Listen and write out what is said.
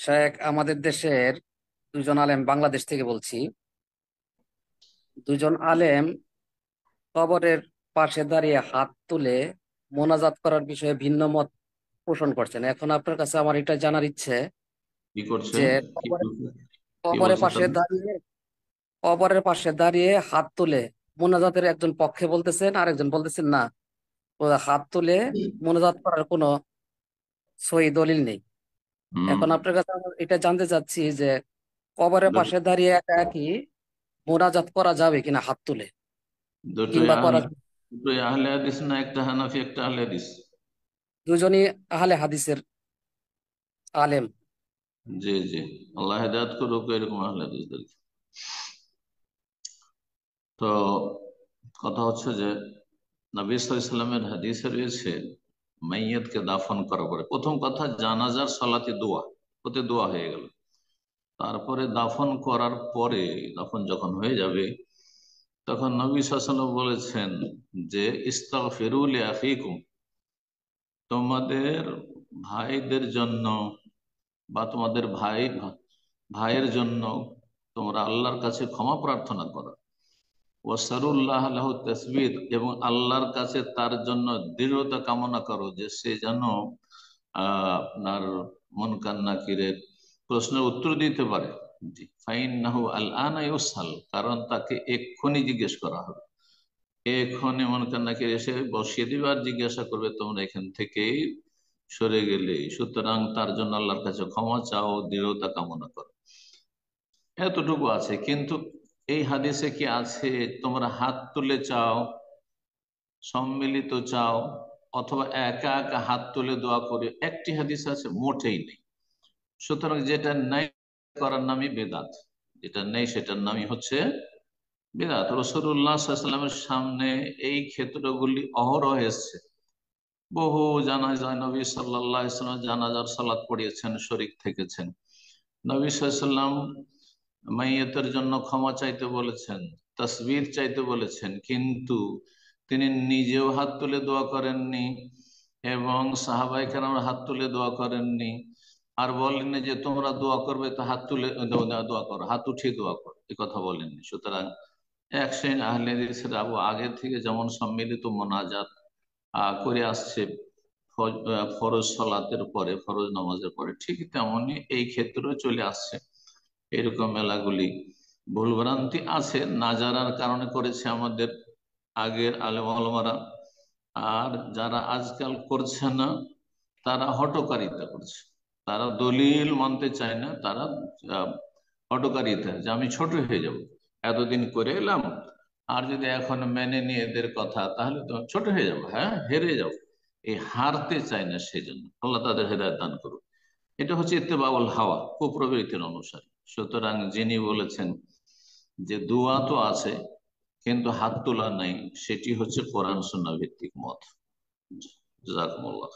শেখ আমাদের দেশের দুজন আলেম বাংলাদেশ থেকে বলছি। দুজন আলেম কবরের পাশে দাঁড়িয়ে হাত তুলে মোনাজাত করার বিষয়ে ভিন্ন মত পোষণ করছেন। এখন আপনার কাছে আমার এটা জানার ইচ্ছে যে কি কবরের পাশে দাঁড়িয়ে কবরের পাশে দাঁড়িয়ে হাত তুলে মোনাজাতের একজন পক্ষে বলতেছেন আর একজন বলতেছেন না। হাত তুলে মোনাজাত করার কোনো সহি দলিল নেই। এখন আপনার কাছে এটা জানতে চাচ্ছি যে কবরের পাশে দাঁড়িয়ে একা একই মোনাজাত করা যাবে কিনা হাত তুলে? কিংবা করা দুটোই আহলে হাদিস না একটা হানাফি একটা আহলে হাদিস? দুজনই আহলে হাদিসের আলেম। জি জি। আল্লাহ হেদায়ত করুক এরকম আহলে হাদিসদেরকে তো কথা হচ্ছে যে নবী সাল্লামের হাদিসে রয়েছে মাইয়াতকে দাফন করার পরে, প্রথম কথা জানাজার সালাতে দোয়া, ওতে দোয়া হয়ে গেল। তারপরে দাফন করার পরে, দাফন যখন হয়ে যাবে, তখন নবী সাল্লাম বলেছেন যে ইস্তাগফিরুল আখিকুম তোমাদের ভাইদের জন্য বা তোমাদের ভাই, ভাইয়ের জন্য তোমরা আল্লাহর কাছে ক্ষমা প্রার্থনা করো। ওয়াসারুল্লাহ আল্লাহ তসবির এবং আল্লাহর কাছে তার জন্য দৃঢ়তা কামনা করো যে সে যেন আপনার মন কান্না কিরে প্রশ্নের উত্তর দিতে পারে। ফাইন নাহু কারণ তাকে এক্ষুনি জিজ্ঞেস করা হবে। এক্ষুনি মন কান্না কিরে এসে বসিয়ে দিবে আর জিজ্ঞাসা করবে, তোমরা এখান থেকেই সরে গেলে, সুতরাং তার জন্য আল্লাহর কাছে ক্ষমা চাও, দৃঢ়তা কামনা করো। এতটুকু আছে, কিন্তু এই হাদিসে কি আছে? তোমরা হাত তুলে চাও, সম্মিলিত চাও, অথবা একা একা হাত তুলে দোয়া করে একটি হাদিস আছে, মোটেই নেই। সুতরাং যেটা নাই করার নামই বেদাত। যেটা নেই সেটার নামই হচ্ছে বেদাত। রসুল্লাহামের সামনে এই ক্ষেত্রগুলি অহরহ এসছে। বহু জানা যায় নবী সাল্লাহ জানাজার সালাদ পড়িয়েছেন, শরিক থেকেছেন। নবী সাল্লাম মাইয়তের জন্য ক্ষমা চাইতে বলেছেন, তসবির চাইতে বলেছেন, কিন্তু তিনি নিজেও হাত তুলে দোয়া করেননি এবং সাহাবাই কেন হাত তুলে দোয়া করেননি। আর বলেননি যে, তোমরা দোয়া করবে তো হাত তুলে দোয়া করো, হাত উঠিয়ে দোয়া করো। এ কথা বলেননি। সুতরাং এক শ্রেণি আহলে আবু আগে থেকে যেমন সম্মিলিত মোনাজাত করে আসছে ফরজ সলাতের পরে, ফরজ নামাজের পরে, ঠিক তেমনই এই ক্ষেত্রেও চলে আসছে। এরকম মেলাগুলি। ভুলভ্রান্তি আছে, না জানার কারণে করেছে আমাদের আগের আলেম আলমারা আর যারা আজকাল করছে না, তারা হটকারিতা করছে। তারা দলিল মানতে চায় না, তারা হটকারিতা যে আমি ছোট হয়ে যাব, এতদিন করে এলাম। আর যদি এখন মেনে নিয়ে এদের কথা, তাহলে তো ছোট হয়ে যাব হ্যাঁ? হেরে যাব। এই হারতে চায় না সেই জন্য আল্লাহ তাদের হেদায়ত দান করুক। এটা হচ্ছে ইত্তেবাউল হাওয়া, কুপ্রবৃত্তির অনুসারে। সুতরাং যিনি বলেছেন যে দোয়া তো আছে, কিন্তু হাত তোলা নাই, সেটি হচ্ছে কোরআন সুন্না ভিত্তিক মত। জাজাকুমুল্লাহ